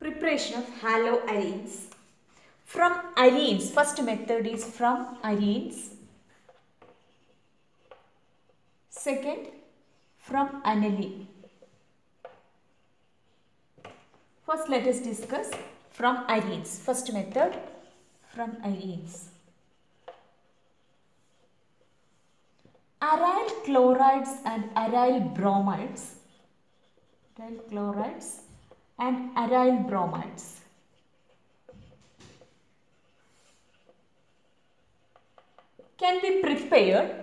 Preparation of haloarenes. From arenes, first method is from arenes. Second, from aniline. First, let us discuss from arenes. First method from arenes. Aryl chlorides and aryl bromides. Aryl chlorides and aryl bromides. Can be prepared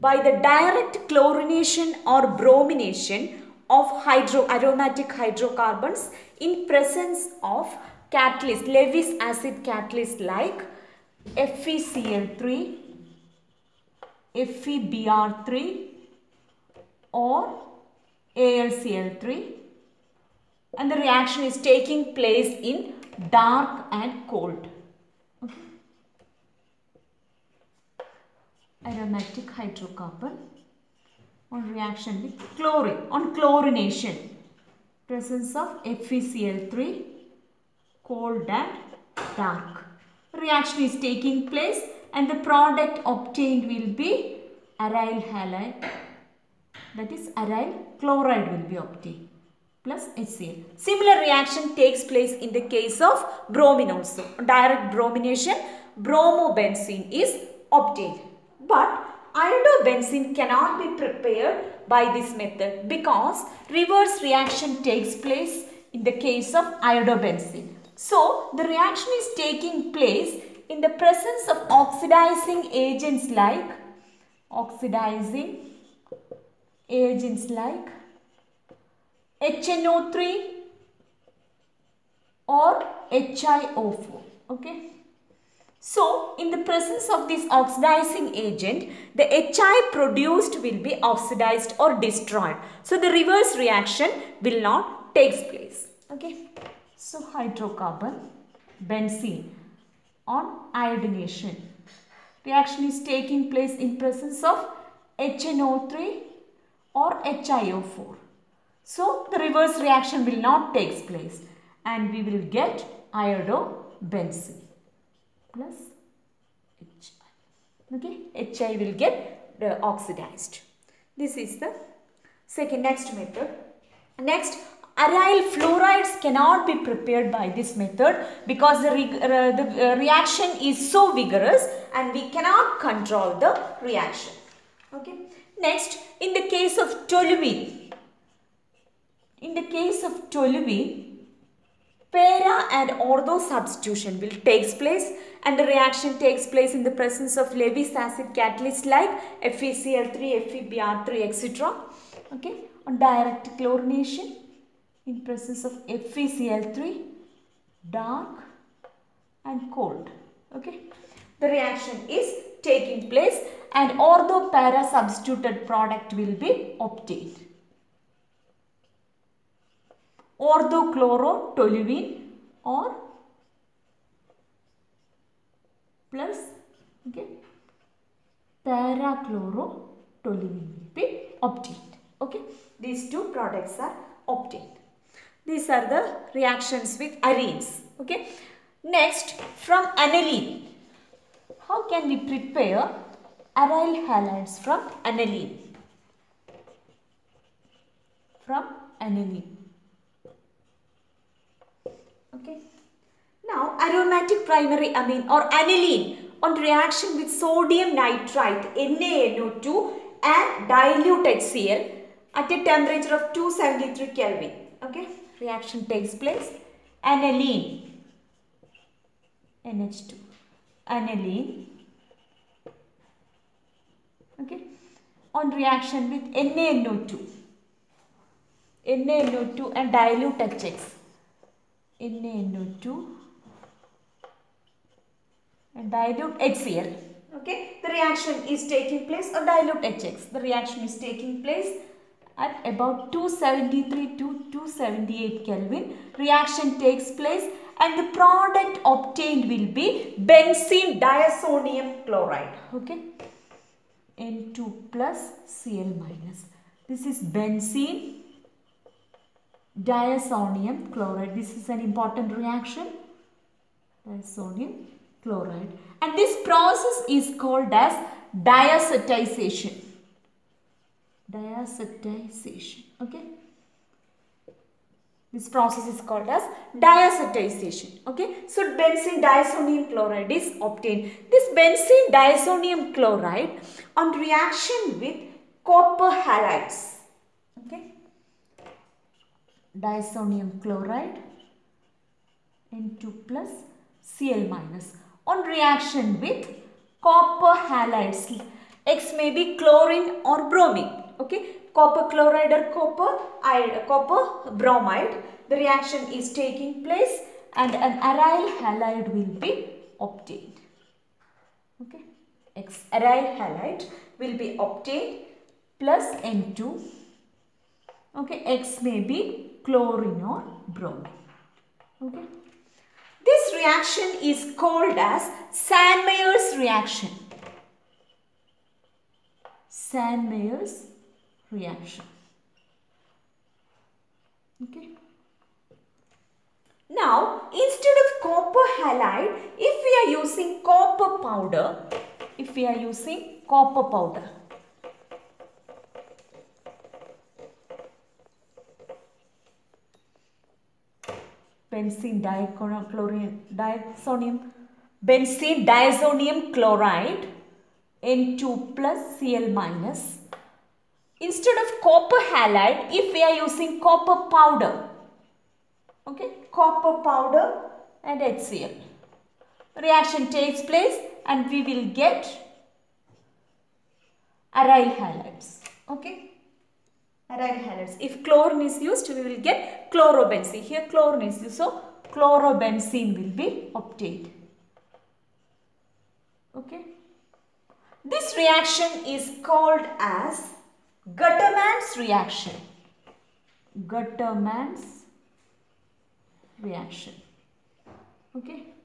by the direct chlorination or bromination of hydro aromatic hydrocarbons in presence of catalyst, Lewis acid catalyst like FeCl3, FeBr3 or AlCl3 and the reaction is taking place in dark and cold. Okay. Aromatic hydrocarbon on reaction with chlorine, on chlorination, presence of FeCl3, cold and dark. Reaction is taking place and the product obtained will be aryl halide, that is aryl chloride will be obtained plus HCl. Similar reaction takes place in the case of bromine also. Direct bromination, bromobenzene is obtained. But iodobenzene cannot be prepared by this method because reverse reaction takes place in the case of iodobenzene. So, the reaction is taking place in the presence of oxidizing agents like oxidizing agents like HNO3 or HIO4 okay? So in the presence of this oxidizing agent the HI produced will be oxidized or destroyed. So the reverse reaction will not takes place okay? So hydrocarbon benzene on iodination. Reaction is taking place in presence of HNO3 or HIO4 so the reverse reaction will not takes place and we will get iodobenzene plus HI. Okay, HI will get uh, oxidized. This is the second next method. Next, aryl fluorides cannot be prepared by this method because the, re uh, the uh, reaction is so vigorous and we cannot control the reaction. Okay. Next, in the case of toluene, in the case of toluene, para and ortho substitution will takes place and the reaction takes place in the presence of Lewis acid catalyst like FeCl3, FeBr3 etc. Okay, on direct chlorination in presence of FeCl3 dark and cold. Okay, the reaction is taking place and ortho para substituted product will be obtained orthochlorotoluene or plus okay parachlorotoluene will be obtained okay? These two products are obtained. These are the reactions with arenes okay? Next from aniline. How can we prepare aryl halides from aniline? From aniline Okay. Now aromatic primary amine or aniline on reaction with sodium nitrite NaNO2 and dilute HCl at a temperature of 273 Kelvin. Okay. Reaction takes place. Aniline NH2 aniline okay on reaction with NaNO2 NaNO2 and dilute HX NaNO2 and dilute HCl. Okay, the reaction is taking place or dilute HX. The reaction is taking place at about 273 to 278 Kelvin. Reaction takes place and the product obtained will be benzene diazonium chloride. Okay, N2 plus Cl minus. This is benzene diazonium chloride. This is an important reaction. Diazonium chloride. And this process is called as diazotization. Diazotization. Okay. This process is called as diazotization. Okay. So benzene diazonium chloride is obtained. This benzene diazonium chloride on reaction with copper halides. Okay. Diazonium chloride N2 plus Cl minus on reaction with copper halides. X may be chlorine or bromine. Okay, copper chloride or copper, copper bromide. The reaction is taking place and an aryl halide will be obtained. Okay, X aryl halide will be obtained plus N2. Okay, X may be chlorine or bromine. Okay. This reaction is called as Sandmeyer's reaction. Sandmeyer's reaction. Okay. Now, instead of copper halide, if we are using copper powder, if we are using copper powder, benzene dichlorine diazonium benzene diazonium chloride N2 plus Cl minus. Instead of copper halide if we are using copper powder okay copper powder and HCl reaction takes place and we will get aryl halides okay aryl halides. If chlorine is used, we will get chlorobenzene. Here chlorine is used, so chlorobenzene will be obtained. Okay. This reaction is called as Gattermann's reaction. Gattermann's reaction. Okay.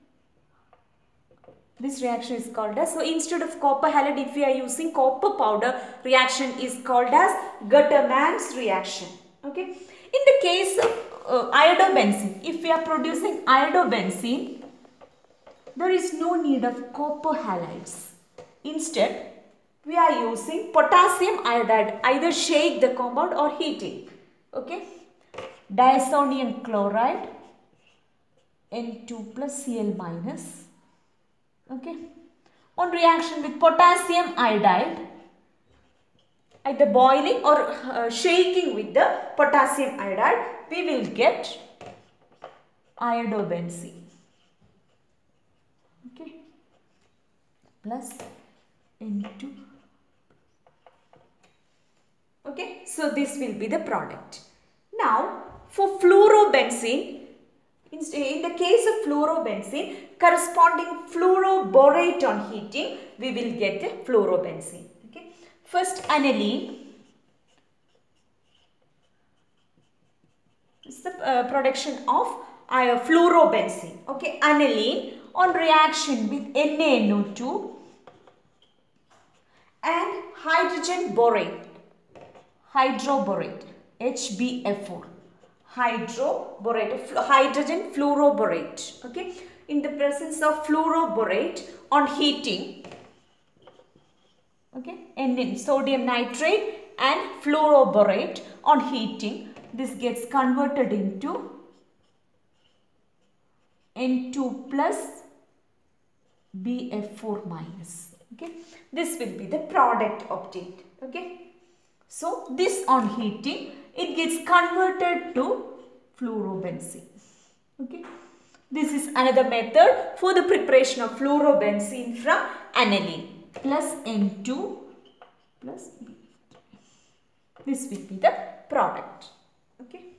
This reaction is called as, so instead of copper halide, if we are using copper powder, reaction is called as Gattermann's reaction. Okay. In the case of uh, iodobenzene, if we are producing iodobenzene, there is no need of copper halides. Instead, we are using potassium iodide, either shake the compound or heating. Okay. Diazonium chloride, N2 plus Cl minus okay. On reaction with potassium iodide either boiling or uh, shaking with the potassium iodide we will get iodobenzene. Okay. Plus N2 okay. So this will be the product. Now for fluorobenzene in the case of fluorobenzene, corresponding fluoroborate on heating, we will get the fluorobenzene. Okay. First aniline. is the uh, production of uh, fluorobenzene. Okay, aniline on reaction with NaNO2 and hydrogen borate, hydroborate, HBF4 hydroborate, hydrogen fluoroborate. Okay, in the presence of fluoroborate on heating, okay, and in sodium nitrate and fluoroborate on heating, this gets converted into N2 plus BF4 minus. Okay, this will be the product obtained. Okay, so this on heating it gets converted to fluorobenzene. Okay. This is another method for the preparation of fluorobenzene from aniline plus N2 plus B. This will be the product. Okay.